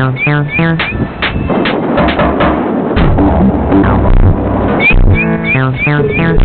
sound sound sound.